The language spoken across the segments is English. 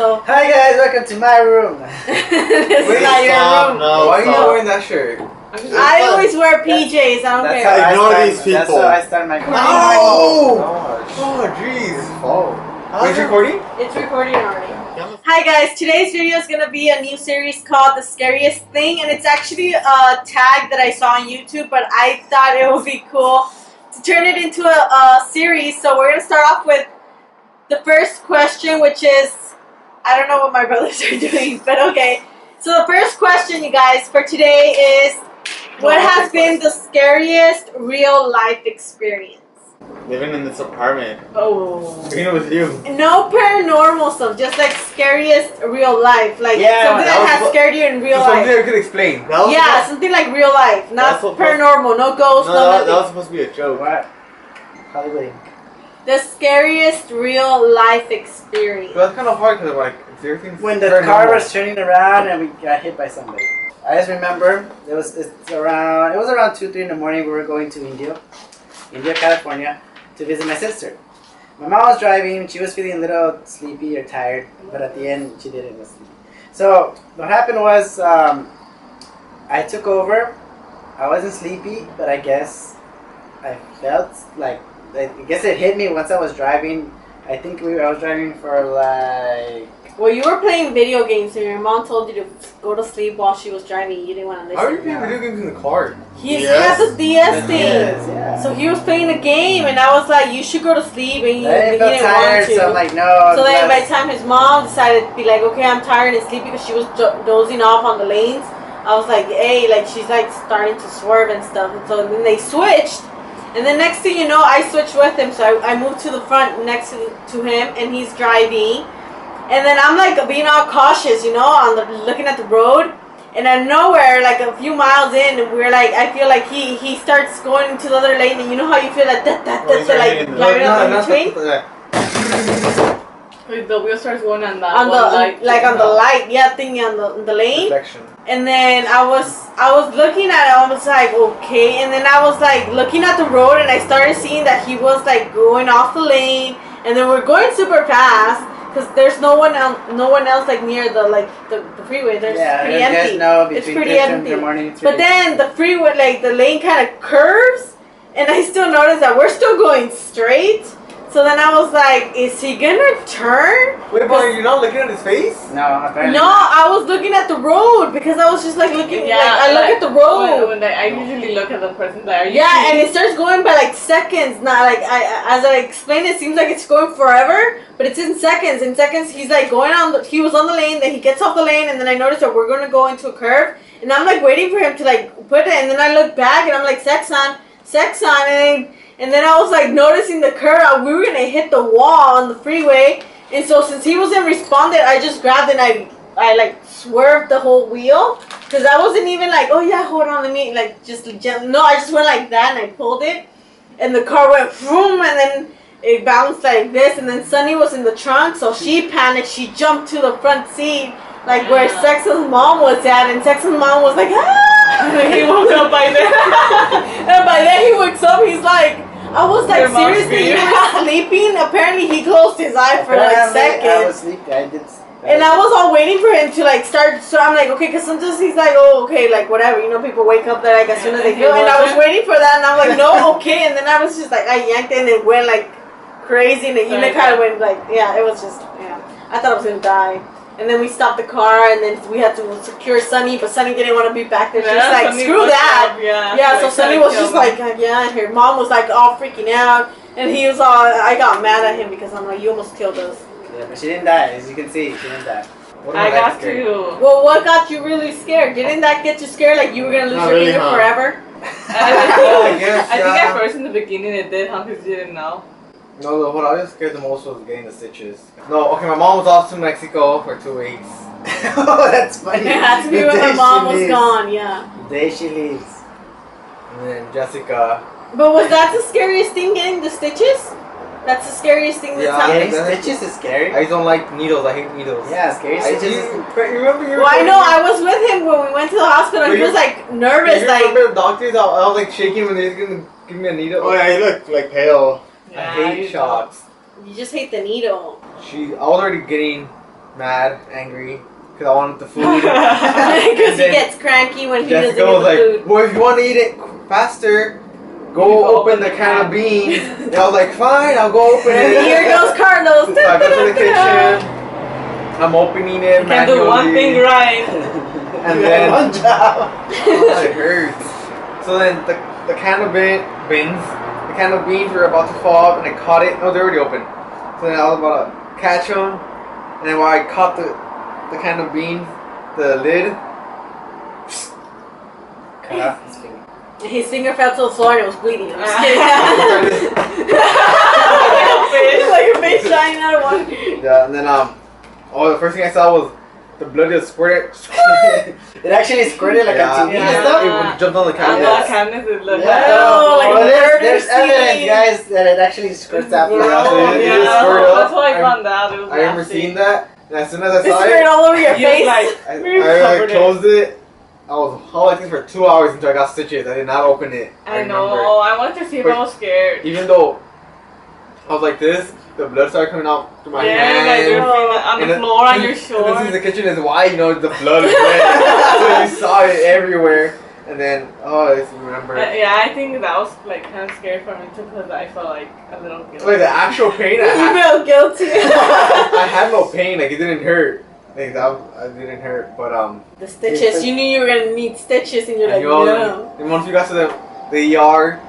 So Hi guys, welcome to my room. this is Wait, not your stop, room. no. Why are you stop. wearing that shirt? I always wear PJs. I don't That's care. how I Ignore start- these That's how I start my oh! oh! Gosh. Oh, jeez. Oh. Wait, it's recording? It's recording already. Hi guys, today's video is gonna be a new series called The Scariest Thing, and it's actually a tag that I saw on YouTube, but I thought it would be cool to turn it into a, a series. So we're gonna start off with the first question, which is I don't know what my brothers are doing, but okay. So the first question, you guys, for today is what has been the scariest real life experience? Living in this apartment. Oh. Being with you. No paranormal stuff, just like scariest real life, like Yeah, something that that, has scared you in real So something life. I could explain. That was Yeah, something like real life, not paranormal, no no, ghosts, no, that, nothing. that was supposed to be a joke. What? Hollywood. The scariest real life experience. But that's kind of hard because like everything's When the paranormal. car was turning around and we got hit by somebody. I just remember it was it's around it was around two three in the morning. We were going to Indio, Indio, California, to visit my sister. My mom was driving. She was feeling a little sleepy or tired, but at the end she didn't was sleepy. So what happened was um, I took over. I wasn't sleepy, but I guess I felt like I guess it hit me once I was driving. I think we I was driving for like Well, you were playing video games and your mom told you to go to sleep while she was driving. You didn't want to listen. How are you listen. playing video games in the car? He, he has a DS thing. Yes, yeah. So he was playing a game and I was like, you should go to sleep and he, I he felt didn't tired, want to. so I'm like, no. So then by the time his mom decided to be like, okay, I'm tired and sleepy because she was do- dozing off on the lanes, I was like, hey, like she's like starting to swerve and stuff. And so then they switched. And then next thing you know, I switched with him. So I, I moved to the front next to, to him and he's driving. And then I'm like being all cautious, you know, on the looking at the road. And out of nowhere, like a few miles in, we're like, I feel like he he starts going into the other lane, and you know how you feel like that that Oh, that like driving in up in between that. The wheel starts going on that on the light. like on the light, yeah, thingy on the on the lane. Reflection. And then I was I was looking at it, I was like, okay. And then I was like looking at the road, and I started seeing that he was like going off the lane, and then we're going super fast because there's no one else, no one else like near the like the, the freeway. There's yeah, pretty you guys empty. know It's between pretty in empty. the morning. three But then the freeway, like the lane kind of curves, and I still notice that we're still going straight. So then I was like, is he gonna turn? Wait, but you're not looking at his face? no, apparently. No, I was looking at the road because I was just like looking. Yeah, like I look at the road. when I, I usually look at the person that are Yeah, and it starts going by like seconds. Not like I, as I explained, it seems like it's going forever, but it's in seconds. In seconds, he's like going on. The, he was on the lane, then he gets off the lane, and then I notice that we're gonna go into a curve, and I'm like waiting for him to like put it, and then I look back, and I'm like sex on, sex on, and and then I was like noticing the curve. We were gonna hit the wall on the freeway, and so since he wasn't responded, I just grabbed and I I like swerved the whole wheel because I wasn't even like, oh yeah, hold on, let me like just. No, I just went like that and I pulled it, and the car went boom, and then it bounced like this, and then Sunny was in the trunk, so she panicked. She jumped to the front seat, like where. Sex's mom was at, and Sex's mom was like, ah! he woke up by then. and by then he wakes up, he's like. I was like, seriously, you were sleeping? Apparently, he closed his eye for like Apparently, seconds. I was sleepy. I did. And I was all waiting for him to like start. So I'm like, okay, because sometimes he's like, oh, okay, like whatever. You know, people wake up there like as soon as they feel. And I was waiting for that, and I'm like, no, okay. And then I was just like, I yanked it, and it went like crazy, and the unit kind of went like, yeah, it was just, yeah. I thought I was gonna die. And then we stopped the car, and then we had to secure Sunny, but Sunny didn't want to be back there. She was like, Sunny screw that. up, Yeah, Yeah, so Sunny was just me. like, yeah, and her mom was like all freaking out. And he was all, I got mad at him because I'm like, you almost killed us. Yeah, but she didn't die. As you can see, she didn't die. What I got scared? to. Well, what got you really scared? Didn't that get you scared? Like you were gonna lose Not your really, finger huh? forever? I think, Yes, I think yeah. at first in the beginning it did, huh? Because you didn't know. No, the, what I was scared the most was getting the stitches. No, okay, my mom was off to Mexico for two weeks. oh, that's funny. It had to be when day her mom was leaves. gone. Yeah. The day she leaves. And then Jessica. But was that the scariest thing? Getting the stitches? That's the scariest thing that's Yeah. happened. Getting that- stitches is scary. I don't like needles. I hate needles. yeah, scary I stitches. you, is- but you remember you Well, I know. I was with him when we went to the hospital. Were He you- was like You nervous, like remember the doctors? I, I was like shaking when they was gonna give me a needle. Oh yeah, he looked like pale. I hate you shots. you just hate the needle. She, I was already getting mad, angry, because I wanted the food. Because he gets cranky when he Jessica doesn't was get like, the food. "Well, if you want to eat it faster, go open the can of beans." And I was like, "Fine, I'll go open it." here goes Carlos. So I go to the kitchen. I'm opening it You can do one thing right. and then one job. Oh, it hurts. So then the, the can of bin, bins, the can of beans were about to fall off, and I caught it. No, they're already open. So then I was about to catch them, and then while I caught the the can of beans, the lid, Cut off his finger. His finger fell to the floor and it was bleeding. I'm just kidding. like a fish dying out of one. yeah, and then um, oh, the first thing I saw was the blood just squirted. it actually squirted like yeah, on TV and stuff. It would jump on the On counter. the Yes. cabinets, it looks Yeah. Oh, like well, there's, there's evidence, guys, that it actually squirts out. Yeah, blood. so it- it Yeah, just that's why I I- found out. It was I remember nasty. seeing that, and as soon as I saw squirted it, all over your face. like- I, We I like, it. closed it. I was all like for two hours until I got stitches. I did not open it. I remember. know. I wanted to see if I was scared. Even though I was like this, the blood started coming out to my yeah, like hand. you're feeling on And the then- floor, on your And then since shorts. the kitchen is white, you know the blood is red. so you saw it everywhere. And then, oh, I just remember. Uh, yeah, I think that was like kind of scary for me too because I felt like a little guilty. Like the actual pain, I You had, feel guilty. I had no pain. Like it didn't hurt. Like that, I didn't hurt. But um, the stitches. You knew you were gonna need stitches, and you're and like, you all, no. and once we got to the the ER,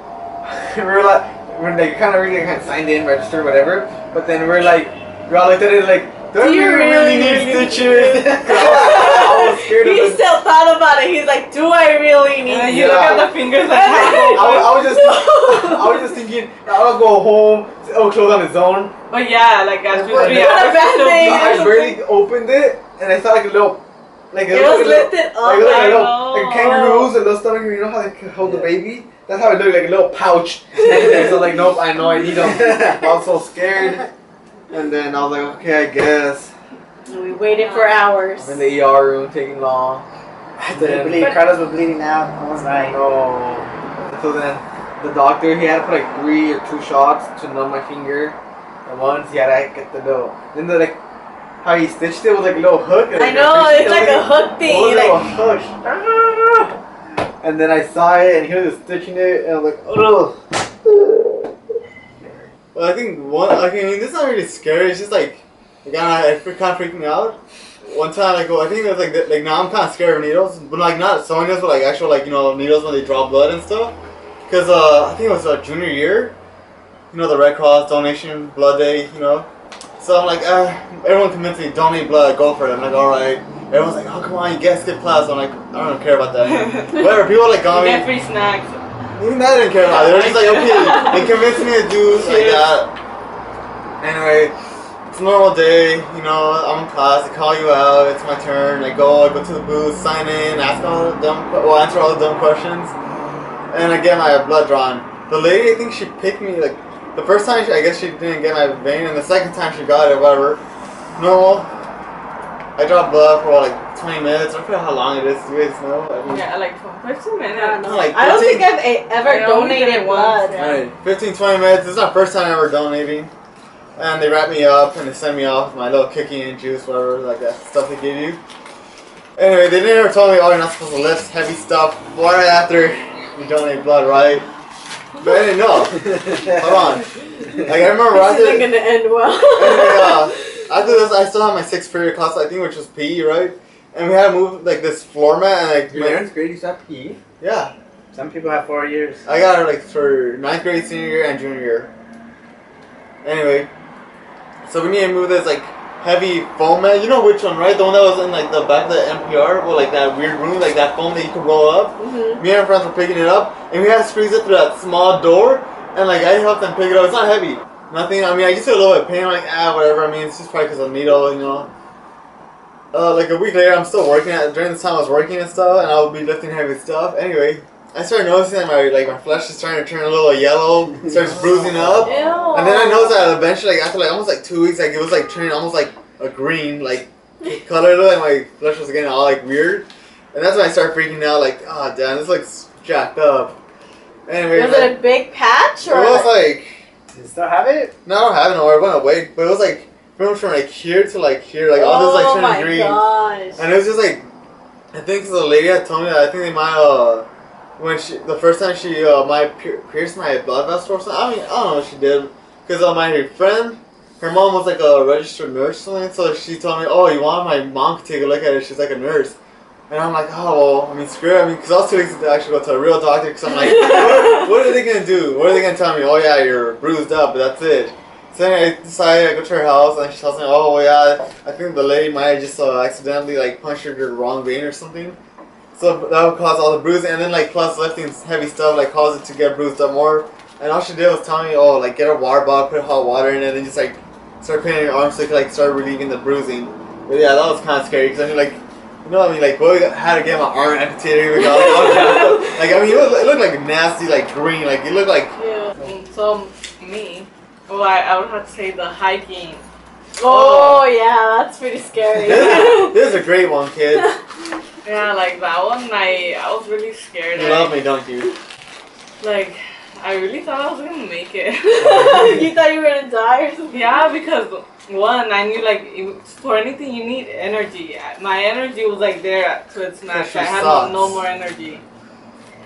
we were like, we they kind of really kind of signed in, registered, whatever. But then we're like, we all looked at it like, do you really, really really need need stitches? 'Cause I was, scared He it. still thought about it. He's like, do I really need then these? you look at the fingers like I I was, I was just, I was just thinking, I'll go home, it'll close on its own. But yeah, like after But three not a hours, bad still thing. I bleeding. barely opened it, and I saw like a little, like It looked was like a little- lifted up. Like, look, like, I a little, know. like kangaroos, a little stomach, you know how they can hold the baby? That's how it looked, like a little pouch. so like, nope, I know I need them. I was so scared. And then I was like, okay, I guess. And we waited for hours. I'm in the ER room, taking long. I didn't believe Carlos was bleeding out. I was like, know. So then the doctor, he had to put like three or two shots to numb my finger. And once he had to get the little, then the like, how he stitched it was like a little hook. I know, it's like a hook thing. was Like, like hook. And then I saw it, and he was stitching it, and I was like, ugh. Well, I think one. I mean, this is not really scary. It's just like, kind of, kind of freaking out. One time, like, well, I think it was like, th- like now I'm kind of scared of needles, but like not sewing needles, but like actual, like you know, needles when they draw blood and stuff. Cause uh, I think it was our junior year. You know, the Red Cross donation blood day. You know, so I'm like, uh, everyone convinced me donate blood, go for it. I'm like, all right. Everyone's like, oh come on, you guys skip class. I'm like, I don't care about that. Whatever. People like got me. Get free snacks. Even that I didn't care about. They were just like, okay, they convinced me to do like that. Anyway, it's a normal day. You know, I'm in class. They call you out. It's my turn. I go. I go to the booth, sign in, ask all the dumb, well, answer all the dumb questions, and again, I get my blood drawn. The lady, I think she picked me like the first time. She, I guess she didn't get my vein, and the second time she got it. Whatever. Normal. I draw blood for like 20 minutes. I forget how long it is. Do you guys know? I mean, Yeah, like for 15 I don't minutes. know. Like I don't think I've ever I only did donated it once, blood. yeah. Alright, 15, 20 minutes. This is my first time ever donating. And they wrap me up and they send me off with my little cookie and juice, whatever, like that stuff they give you. Anyway, they never told me, oh, you're not supposed to lift heavy stuff right after you donate blood, right? But I didn't know. Hold on. Like, I remember This after, isn't gonna end well. anyway, uh, after this, I still have my sixth period class, I think, which was PE, right? And we had to move, like, this floor mat and, like, Your my- parents grade you start PE? yeah. some people have four years. I got it like for ninth grade, senior year, and junior year. Anyway, so we need to move this like heavy foam mat. You know which one, right? The one that was in like the back of the MPR, well, like that weird room, like that foam that you could roll up. Mhm. Me and my friends were picking it up, and we had to squeeze it through that small door. And like I helped them pick it up. It's not heavy, nothing. I mean, I just feel a little bit of pain. I'm like, ah, whatever. I mean, it's just probably because of the needle, you know. Uh, like a week later, I'm still working. At, during this time, I was working and stuff, and I would be lifting heavy stuff. Anyway, I started noticing that my like my flesh is starting to turn a little yellow, starts bruising up, Ew. and then I noticed that eventually, like after like almost like two weeks, like it was like turning almost like a green like color, like my flesh was getting all like weird, and that's when I started freaking out. Like, oh damn, this looks jacked up. Anyway, Was like, it a big patch or? it or? was like Do you still have it? no, I don't have it nowhere. It went away, but it was like pretty much from like here to like here, like all oh this like turning green. gosh. And it was just like, I think the lady had told me that I think they might uh, when she the first time she uh might pierce my blood vessel or something. I mean I don't know what she did because uh, my friend, her mom was like a registered nurse or something. So she told me, oh, you want my mom to take a look at it? She's like a nurse. And I'm like, oh, well, I mean, screw it. I mean, because I was too lazy to actually go to a real doctor because I'm like, what, are they going to do? What are they going to tell me? Oh, yeah, you're bruised up, but that's it. So then I decided I go to her house and she tells me, oh, yeah, I think the lady might have just uh, accidentally, like, punctured her wrong vein or something. So that would cause all the bruising. And then, like, plus lifting heavy stuff, like, cause it to get bruised up more. And all she did was tell me, oh, like, get a water bottle, put hot water in it, and just, like, start putting your arms so you could, like, start relieving the bruising. But yeah, that was kind of scary because I mean, like, you know what I mean? Like, boy, I had to get my arm amputated. Like, all, all like I mean, it, was, it looked like nasty, like green. Like, it looked like. Yeah. So me, well, I, I would have to say the hiking. oh, oh yeah, that's pretty scary. This, this is a great one, kids. Yeah, like that one, I I was really scared. You love me, don't you? Like, I really thought I was gonna make it. Oh, you thought you were gonna die or something? yeah, because one, I knew like for anything you need energy. My energy was like there to its max. I had no, no more energy.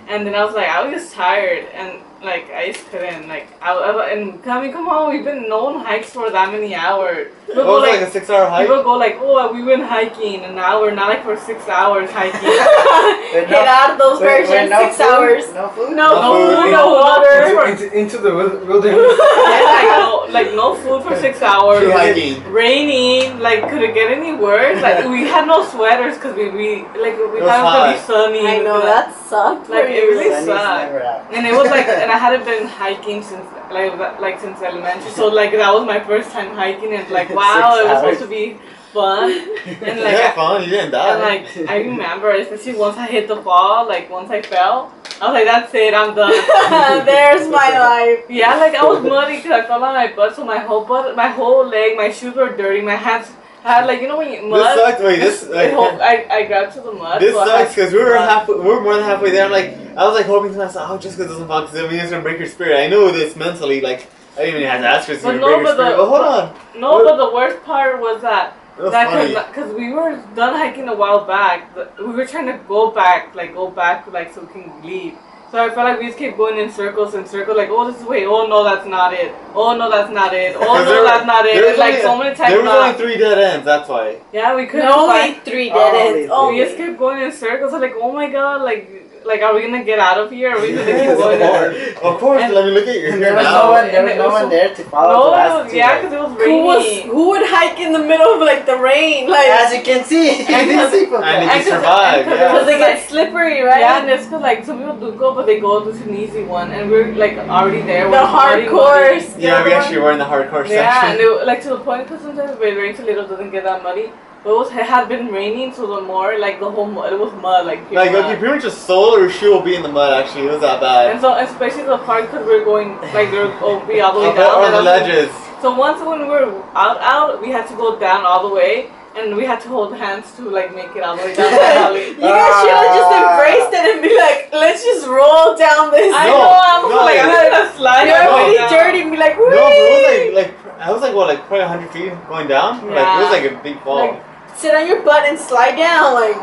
And then I was like, I was just tired, and like I just couldn't. Like I, I and come come on, we've been no one hikes for that many hours. What People was it, like like a six-hour hike? people go like, oh, we went hiking an hour, not like for six hours hiking. Wait, Get out of those wait, versions, wait, no six food? hours. No food? No No food, food. no water. Into, into, into the wil- wilderness. yeah, like no, food for six hours. True hiking. Raining, like could it get any worse? Like we had no sweaters because we, we like we It was thought it was gonna be sunny. I know but- that sucked. Like, for it you. really Sunny's sucked. And it was like, and I hadn't been hiking since like that- like since elementary, so like that was my first time hiking, and like wow, Six it was hours. supposed to be fun, and You like had I- fun. You didn't die. and like I remember, especially once I hit the fall, like once I fell, I was like, that's it, I'm done. There's my life. Yeah, like I was muddy because I fell on my butt, so my whole butt, my whole leg, my shoes were dirty, my hands had like you know when you this mud. sucks. Wait, this I, like, hope, I, I grabbed to the mud. this so sucks because we were mud. half. We were more than halfway there. I'm like, I was like hoping to myself, oh, just because it doesn't fall, because I mean it's gonna break your spirit. I know this mentally. Like, I didn't even have to ask for this. But no, break your but the- But hold on. No, but the worst part was that It was that because we were done hiking a while back. We were trying to go back, like go back, like so we can leave. So I felt like we just kept going in circles and circles, like, oh, this is way, oh no, that's not it, oh no, that's not it, Oh, no, there- that's not it. there was like so many times. There was not. only three dead ends. That's why. Yeah, we couldn't No, only three dead oh, only ends. Oh, we just kept going in circles. I'm like, oh my god, like, like, are we gonna get out of here? Are we gonna keep of going? course, of course. And- let me look at your There was no one. There was no one there to follow the No, last two. yeah, because it was Who was raining. who would hike in the middle of like the rain? Like As you can see, And these people. and can- you survived, and- yeah. because they get slippery, right? Yeah, and it's because like some people do go, but they go this is an easy one, and we're like already there. the we're already hardcores. muddy. Yeah, we actually were in the hardcore Yeah, and section. it, like to the point because sometimes if it rains a little, doesn't get that muddy. But it, was, it had been raining, so the more like the whole mud, it was mud, like pure Like, mud. okay, pretty much a soul or shoe will be in the mud. Actually, it was that bad. And so especially the part because we're going like there will be all the way down. on and the also- ledges. So once when we were out, out, we had to go down all the way, and we had to hold hands to like make it all the way down the valley. You guys should have just Ah. embraced it and be like, let's just roll down this. I know, I'm no, like, I'm it- gonna slide. You're and already down. dirty and be like, No, but it was like, like, I was like, what, like probably 100 feet going down? Like, it was like a big fall. Like, sit on your butt and slide down. Like,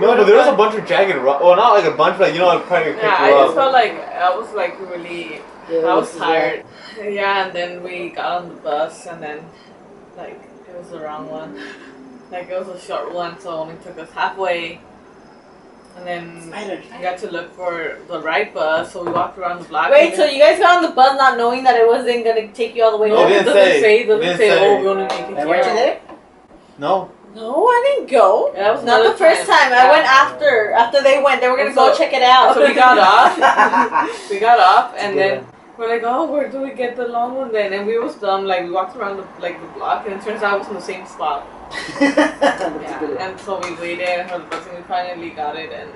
no, but there was a bunch of jagged rock. Well, not like a bunch, but like, you know, it probably picked Yeah, I just up. felt like I was like really, Yeah, I was this is tired. Yeah, and then we got on the bus, and then like it was the wrong one. Like it was a short one, so it only took us halfway. And then Spiders. we got to look for the right bus, so we walked around the block. wait, so you guys got on the bus not knowing that it wasn't gonna take you all the way no, It home? it didn't doesn't say. say. It doesn't didn't say. say. Oh, we only make it And here. weren't you there? No. No, I didn't go. Yeah, that was Not the first time. I Yeah. went after. After they went, they were gonna And go check it out. So we got off. We got off, and Good then we're like, oh, where do we get the long one then? And we was dumb. Like we walked around the like the block, and it turns out it was in the same spot. That's a good Yeah. And so we waited for the bus, and we finally got it. And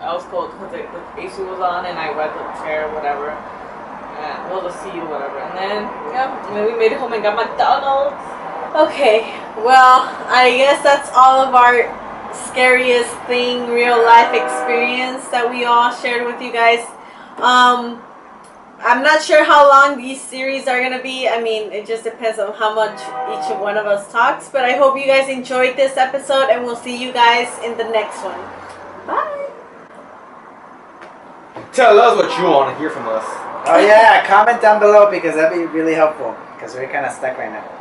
I was cold because the, the AC was on, and I wet the chair, or whatever. And well, the seat, or whatever. And then yeah, and then we made it home and got McDonald's. Okay, well, I guess that's all of our scariest thing, real life experience that we all shared with you guys. Um, I'm not sure how long these series are gonna be. I mean, it just depends on how much each one of us talks. But I hope you guys enjoyed this episode, and we'll see you guys in the next one. Bye. Tell us what you want to hear from us. Oh yeah, comment down below because that'd be really helpful because we're kind of stuck right now.